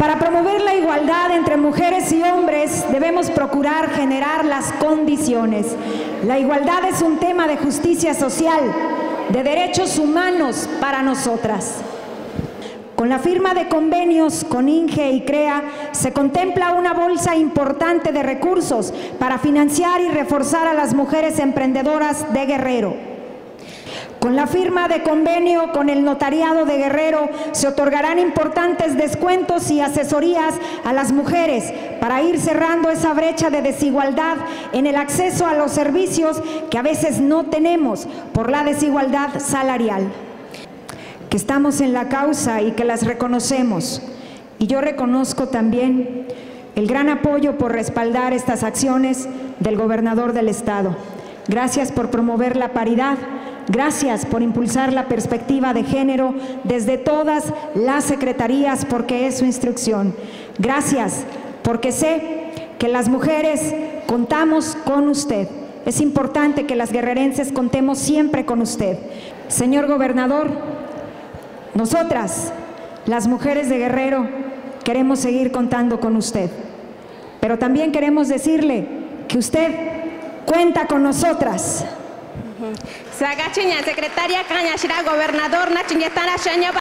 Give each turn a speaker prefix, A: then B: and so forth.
A: Para promover la igualdad entre mujeres y hombres debemos procurar generar las condiciones. La igualdad es un tema de justicia social, de derechos humanos para nosotras. Con la firma de convenios con INGE y CREA se contempla una bolsa importante de recursos para financiar y reforzar a las mujeres emprendedoras de Guerrero. Con la firma de convenio con el notariado de Guerrero se otorgarán importantes descuentos y asesorías a las mujeres para ir cerrando esa brecha de desigualdad en el acceso a los servicios que a veces no tenemos por la desigualdad salarial. Que estamos en la causa y que las reconocemos. Y yo reconozco también el gran apoyo por respaldar estas acciones del gobernador del Estado. Gracias por promover la paridad Gracias por impulsar la perspectiva de género desde todas las secretarías porque es su instrucción. Gracias porque sé que las mujeres contamos con usted. Es importante que las guerrerenses contemos siempre con usted. Señor gobernador, nosotras, las mujeres de Guerrero, queremos seguir contando con usted. Pero también queremos decirle que usted cuenta con nosotras.
B: Sagachiña, secretaria Cañashira, gobernador Nachingetana Shaña